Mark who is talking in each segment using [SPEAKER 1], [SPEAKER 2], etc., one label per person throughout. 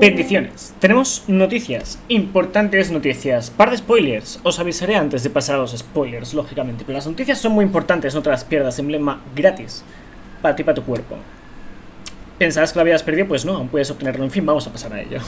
[SPEAKER 1] Bendiciones. Tenemos noticias, importantes noticias, par de spoilers. Os avisaré antes de pasar a los spoilers, lógicamente, pero las noticias son muy importantes, no te las pierdas. Emblema gratis para ti, para tu cuerpo. ¿Pensabas que lo habías perdido? Pues no, aún puedes obtenerlo. En fin, vamos a pasar a ello.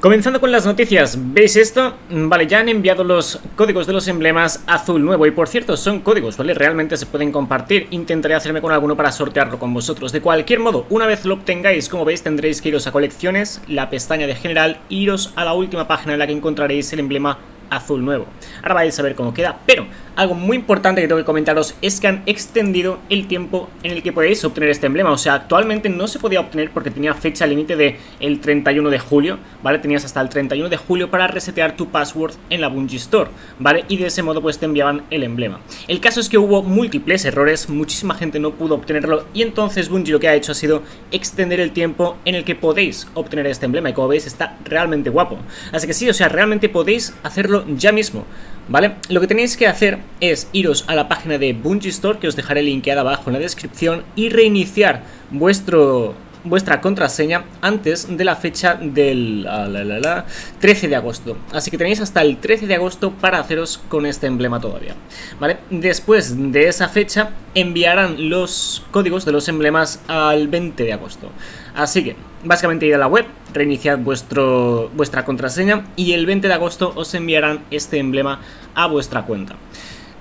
[SPEAKER 1] Comenzando con las noticias, ¿veis esto? Vale, ya han enviado los códigos de los emblemas azul nuevo y por cierto son códigos, ¿vale? Realmente se pueden compartir, intentaré hacerme con alguno para sortearlo con vosotros De cualquier modo, una vez lo obtengáis, como veis tendréis que iros a colecciones, la pestaña de general, iros a la última página en la que encontraréis el emblema azul nuevo. Ahora vais a ver cómo queda, pero algo muy importante que tengo que comentaros es que han extendido el tiempo en el que podéis obtener este emblema. O sea, actualmente no se podía obtener porque tenía fecha límite de el 31 de julio, ¿vale? Tenías hasta el 31 de julio para resetear tu password en la Bungie Store, ¿vale? Y de ese modo pues te enviaban el emblema. El caso es que hubo múltiples errores, muchísima gente no pudo obtenerlo y entonces Bungie lo que ha hecho ha sido extender el tiempo en el que podéis obtener este emblema y como veis está realmente guapo. Así que sí, o sea, realmente podéis hacerlo ya mismo, ¿vale? Lo que tenéis que hacer es iros a la página de Bungie Store, que os dejaré linkeada abajo en la descripción, y reiniciar vuestro vuestra contraseña antes de la fecha del 13 de agosto. Así que tenéis hasta el 13 de agosto para haceros con este emblema todavía. ¿Vale? Después de esa fecha enviarán los códigos de los emblemas al 20 de agosto. Así que, básicamente id a la web, reiniciad vuestro, vuestra contraseña y el 20 de agosto os enviarán este emblema a vuestra cuenta.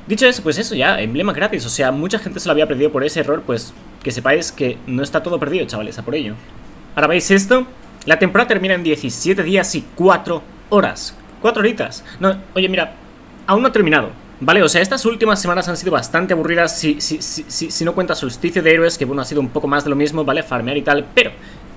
[SPEAKER 1] Dicho eso, pues eso ya, emblema gratis, o sea, mucha gente se lo había perdido por ese error, pues que sepáis que no está todo perdido, chavales, a por ello. Ahora veis esto, la temporada termina en 17 días y 4 horas, 4 horitas. No, oye, mira, aún no ha terminado, Vale, o sea, estas últimas semanas han sido bastante aburridas si, si, si, si, no cuenta Solsticio de Héroes, que bueno, ha sido un poco más de lo mismo, ¿vale? Farmear y tal, pero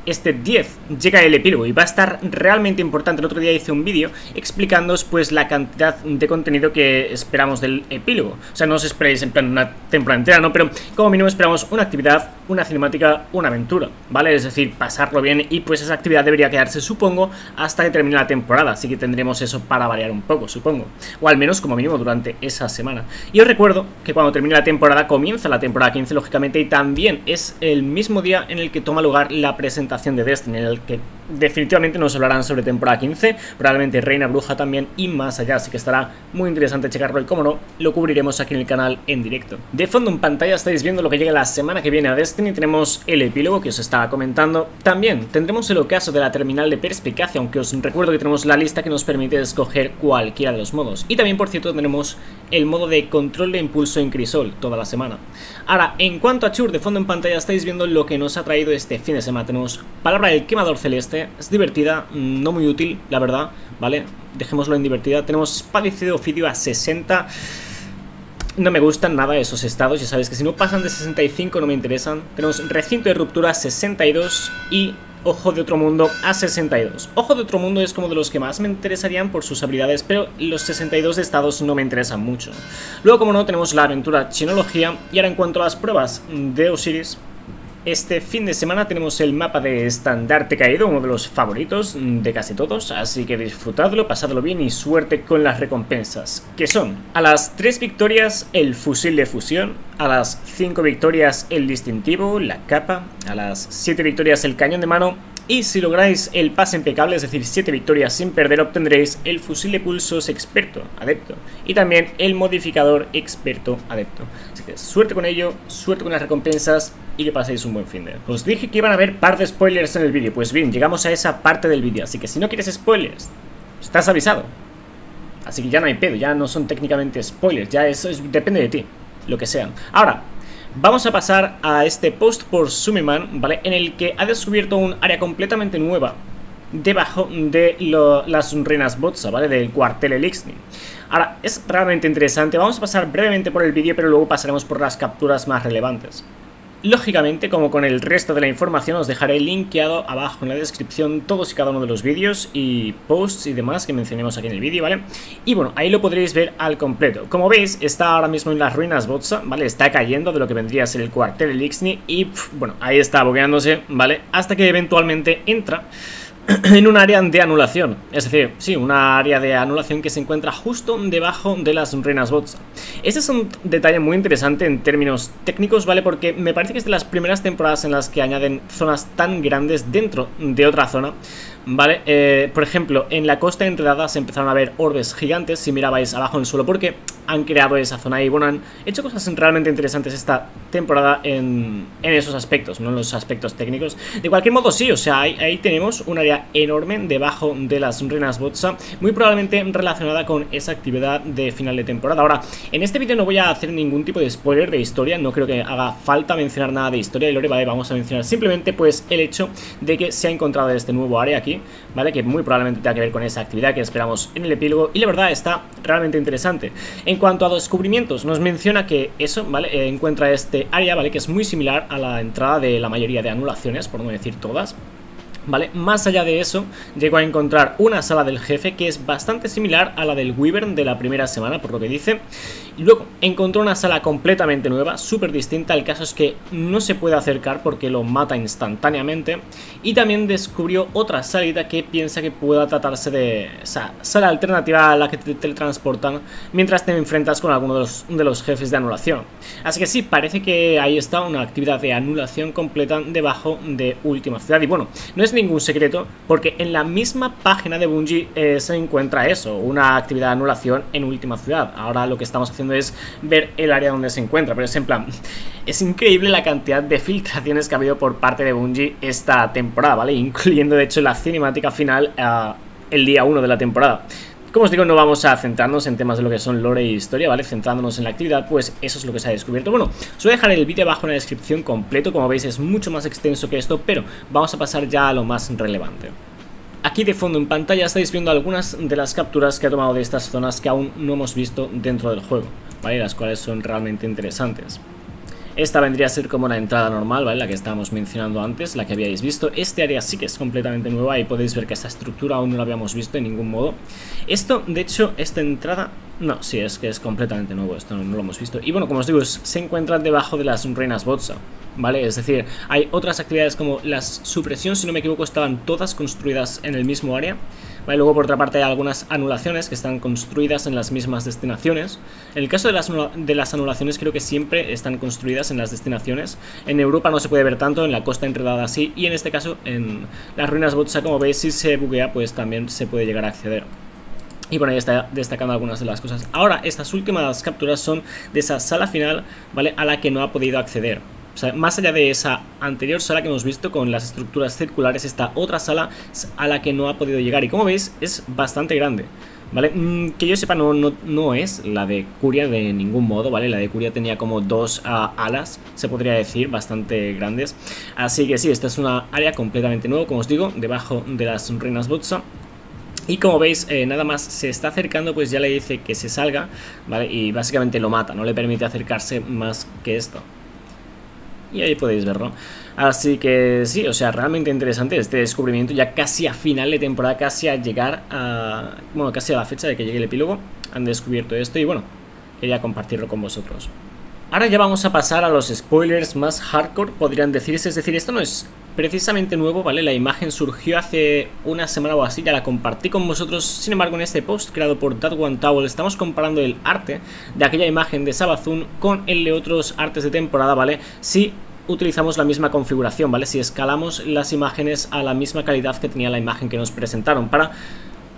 [SPEAKER 1] este 10 llega el epílogo y va a estar realmente importante. El otro día hice un vídeo explicándoos pues la cantidad de contenido que esperamos del epílogo. O sea, no os esperéis en plan una temporada entera, ¿no? Pero como mínimo esperamos una actividad, una cinemática, una aventura, ¿vale? Es decir, pasarlo bien y pues esa actividad debería quedarse, supongo, hasta que termine la temporada. Así que tendremos eso para variar un poco, supongo. O al menos como mínimo durante esa semana. Y os recuerdo que cuando termine la temporada comienza la temporada 15, lógicamente, y también es el mismo día en el que toma lugar la presentación de Destiny, en el que definitivamente nos hablarán sobre temporada 15, probablemente Reina Bruja también y más allá, así que estará muy interesante checarlo y como no, lo cubriremos aquí en el canal en directo. De fondo en pantalla estáis viendo lo que llega la semana que viene a Destiny, tenemos el epílogo que os estaba comentando, también tendremos el ocaso de la terminal de perspicacia, aunque os recuerdo que tenemos la lista que nos permite escoger cualquiera de los modos, y también por cierto tenemos el modo de control de impulso en Crisol toda la semana. Ahora, en cuanto a Chur, de fondo en pantalla estáis viendo lo que nos ha traído este fin de semana, tenemos Palabra del quemador celeste, es divertida, mm, no muy útil, la verdad, ¿vale? Dejémoslo en divertida. Tenemos padecido de ofidio a 60. No me gustan nada esos estados, ya sabéis que si no pasan de 65 no me interesan. Tenemos recinto de ruptura a 62 y Ojo de Otro Mundo a 62. Ojo de Otro Mundo es como de los que más me interesarían por sus habilidades, pero los 62 de estados no me interesan mucho. Luego, como no, tenemos la aventura Chinología. Y ahora en cuanto a las pruebas de Osiris, este fin de semana tenemos el mapa de Estandarte Caído, uno de los favoritos de casi todos, así que disfrutadlo, pasadlo bien y suerte con las recompensas, que son a las 3 victorias el fusil de fusión, a las 5 victorias el distintivo, la capa, a las 7 victorias el cañón de mano y si lográis el pase impecable, es decir, 7 victorias sin perder, obtendréis el fusil de pulsos experto adepto y también el modificador experto adepto. Así que suerte con ello, suerte con las recompensas y que paséis un buen fin de. Os dije que iban a haber par de spoilers en el vídeo, pues bien, llegamos a esa parte del vídeo, así que si no quieres spoilers, estás avisado. Así que ya no hay pedo, ya no son técnicamente spoilers, ya eso depende de ti, lo que sean. Ahora, Vamos a pasar a este post por Sumiman, ¿vale? En el que ha descubierto un área completamente nueva debajo de las ruinas Botsa, ¿vale? Del cuartel Elixni. Ahora, es realmente interesante. Vamos a pasar brevemente por el vídeo, pero luego pasaremos por las capturas más relevantes. Lógicamente, como con el resto de la información, os dejaré linkeado abajo en la descripción todos y cada uno de los vídeos y posts y demás que mencionemos aquí en el vídeo, ¿vale? Y bueno, ahí lo podréis ver al completo. Como veis, está ahora mismo en las ruinas Botsa, ¿vale? Está cayendo de lo que vendría a ser el cuartel Elixni y, bueno, ahí está bogueándose, ¿vale? Hasta que eventualmente entra en un área de anulación. Es decir, sí, una área de anulación que se encuentra justo debajo de las reinas bots. Este es un detalle muy interesante en términos técnicos, ¿vale? Porque me parece que es de las primeras temporadas en las que añaden zonas tan grandes dentro de otra zona. ¿Vale? Eh, por ejemplo, en la costa enredada se empezaron a ver orbes gigantes si mirabais abajo en el suelo porque han creado esa zona y bueno, han hecho cosas realmente interesantes esta temporada en, esos aspectos, no en los aspectos técnicos. De cualquier modo, sí, o sea, ahí, tenemos un área enorme debajo de las reinas Botsa, muy probablemente relacionada con esa actividad de final de temporada. Ahora, en este vídeo no voy a hacer ningún tipo de spoiler de historia, no creo que haga falta mencionar nada de historia y lore, vale, vamos a mencionar simplemente pues el hecho de que se ha encontrado este nuevo área ¿vale? Que muy probablemente tenga que ver con esa actividad que esperamos en el epílogo y la verdad está realmente interesante. En cuanto a descubrimientos, nos menciona que eso, ¿vale? Eh, encuentra este área, ¿vale? Que es muy similar a la entrada de la mayoría de anulaciones, por no decir todas. ¿Vale? Más allá de eso, llegó a encontrar una sala del jefe que es bastante similar a la del Wyvern de la primera semana, por lo que dice. Y luego encontró una sala completamente nueva, súper distinta. El caso es que no se puede acercar porque lo mata instantáneamente. Y también descubrió otra salida que piensa que pueda tratarse de esa sala alternativa a la que te teletransportan mientras te enfrentas con alguno de los, de los jefes de anulación. Así que sí, parece que ahí está una actividad de anulación completa debajo de Última Ciudad. Y bueno, no es ningún secreto porque en la misma página de Bungie eh, se encuentra eso, una actividad de anulación en Última Ciudad. Ahora lo que estamos haciendo es ver el área donde se encuentra. Pero es en plan, es increíble la cantidad de filtraciones que ha habido por parte de Bungie esta temporada, ¿vale? Incluyendo de hecho la cinemática final uh, el día 1 de la temporada. Como os digo, no vamos a centrarnos en temas de lo que son lore e historia, ¿vale? Centrándonos en la actividad, pues eso es lo que se ha descubierto. Bueno, os voy a dejar el vídeo abajo en la descripción completo, como veis es mucho más extenso que esto, pero vamos a pasar ya a lo más relevante. Aquí de fondo en pantalla estáis viendo algunas de las capturas que ha tomado de estas zonas que aún no hemos visto dentro del juego, ¿vale? Las cuales son realmente interesantes. Esta vendría a ser como una entrada normal, ¿vale? La que estábamos mencionando antes, la que habíais visto. Este área sí que es completamente nueva y podéis ver que esta estructura aún no la habíamos visto en ningún modo. Esto, de hecho, esta entrada... No, sí, es que es completamente nuevo, esto no, lo hemos visto. Y bueno, como os digo, se encuentra debajo de las reinas Botsa. ¿vale? Es decir, hay otras actividades como las supresión, si no me equivoco, estaban todas construidas en el mismo área. ¿Vale? Luego, por otra parte, hay algunas anulaciones que están construidas en las mismas destinaciones. En el caso de las, de las anulaciones, creo que siempre están construidas en las destinaciones. En Europa no se puede ver tanto, en la costa enredada sí, y en este caso, en las ruinas Botsa, como veis, si se buguea, pues también se puede llegar a acceder. Y bueno, ahí está destacando algunas de las cosas. Ahora, estas últimas capturas son de esa sala final, ¿vale? A la que no ha podido acceder. Más allá de esa anterior sala que hemos visto con las estructuras circulares, esta otra sala a la que no ha podido llegar. Y como veis, es bastante grande. ¿Vale? Mm, que yo sepa, no, no, es la de Curia de ningún modo, ¿vale? La de Curia tenía como dos ah, alas, se podría decir, bastante grandes. Así que sí, esta es una área completamente nueva, como os digo, debajo de las reinas Botsa. Y como veis, eh, nada más se está acercando, pues ya le dice que se salga, ¿vale? Y básicamente lo mata, no le permite acercarse más que esto y ahí podéis verlo. Así que sí, o sea, realmente interesante este descubrimiento ya casi a final de temporada, casi a llegar a... Bueno, casi a la fecha de que llegue el epílogo, han descubierto esto y bueno, quería compartirlo con vosotros. Ahora ya vamos a pasar a los spoilers más hardcore, podrían decirse, es decir, esto no es precisamente nuevo, ¿vale? La imagen surgió hace una semana o así, ya la compartí con vosotros, sin embargo en este post creado por That One Towel estamos comparando el arte de aquella imagen de Sabazun con el de otros artes de temporada, ¿vale? Si utilizamos la misma configuración, ¿vale? Si escalamos las imágenes a la misma calidad que tenía la imagen que nos presentaron para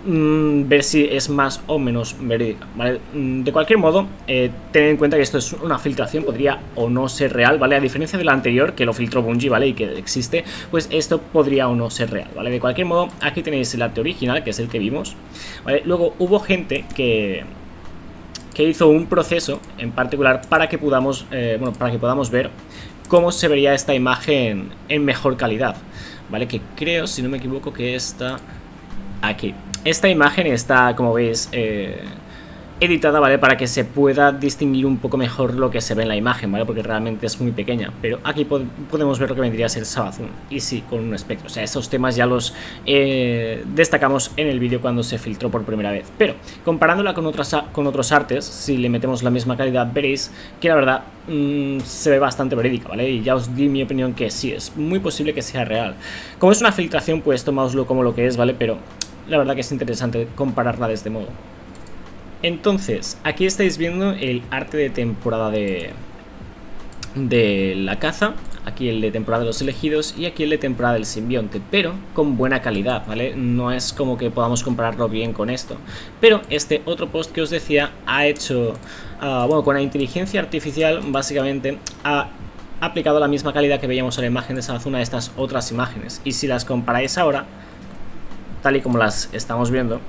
[SPEAKER 1] mm, ver si es más o menos verídica, ¿vale? Mm, de cualquier modo, eh, tened en cuenta que esto es una filtración, podría o no ser real, ¿vale? A diferencia de la anterior, que lo filtró Bungie, ¿vale? Y que existe, pues esto podría o no ser real, ¿vale? De cualquier modo, aquí tenéis el arte original, que es el que vimos, ¿vale? Luego hubo gente que que hizo un proceso en particular para que podamos, eh, bueno, para que podamos ver cómo se vería esta imagen en mejor calidad. ¿Vale? Que creo, si no me equivoco, que está aquí. Esta imagen está, como veis, eh, editada, ¿vale? Para que se pueda distinguir un poco mejor lo que se ve en la imagen, ¿vale? Porque realmente es muy pequeña. Pero aquí podemos ver lo que vendría a ser Sabathun. Y sí, con un espectro. O sea, esos temas ya los eh, destacamos en el vídeo cuando se filtró por primera vez. Pero, comparándola con, otras, con otros artes, si le metemos la misma calidad, veréis que la verdad mm, se ve bastante verídica, ¿vale? Y ya os di mi opinión que sí, es muy posible que sea real. Como es una filtración, pues tomaoslo como lo que es, ¿vale? Pero la verdad que es interesante compararla de este modo. Entonces, aquí estáis viendo el arte de temporada de, de la caza, aquí el de temporada de los elegidos y aquí el de temporada del simbionte, pero con buena calidad, ¿vale? No es como que podamos compararlo bien con esto. Pero este otro post que os decía ha hecho, ah, bueno, con la inteligencia artificial básicamente ha aplicado la misma calidad que veíamos en la imagen de Sazuna a estas otras imágenes. Y si las comparáis ahora, tal y como las estamos viendo,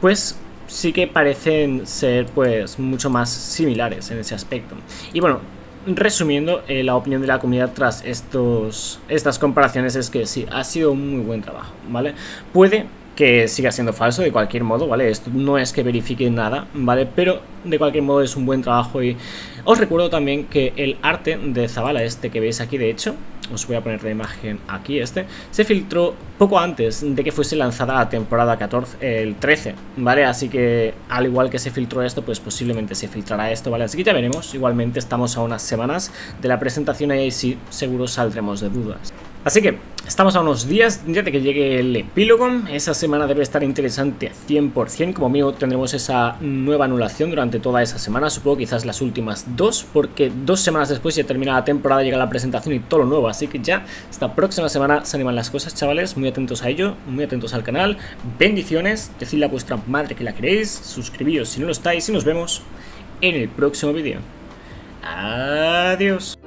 [SPEAKER 1] pues sí que parecen ser pues mucho más similares en ese aspecto. Y bueno, resumiendo, eh, la opinión de la comunidad tras estos, estas comparaciones es que sí, ha sido un muy buen trabajo, ¿vale? Puede que siga siendo falso de cualquier modo, ¿vale? Esto no es que verifique nada, ¿vale? Pero de cualquier modo es un buen trabajo y os recuerdo también que el arte de Zabala este que veis aquí de hecho, os voy a poner la imagen aquí este, se filtró poco antes de que fuese lanzada la temporada 14, el 13, ¿vale? Así que al igual que se filtró esto, pues posiblemente se filtrará esto, ¿vale? Así que ya veremos, igualmente estamos a unas semanas de la presentación y ahí sí seguro saldremos de dudas. Así que estamos a unos días ya de que llegue el epílogo. Esa semana debe estar interesante 100%. Como mío tendremos esa nueva anulación durante toda esa semana. Supongo quizás las últimas dos, porque dos semanas después ya termina la temporada, llega la presentación y todo lo nuevo. Así que ya esta próxima semana se animan las cosas, chavales. Muy atentos a ello, muy atentos al canal. Bendiciones, decidle a vuestra madre que la queréis. Suscribíos si no lo estáis y nos vemos en el próximo vídeo. Adiós.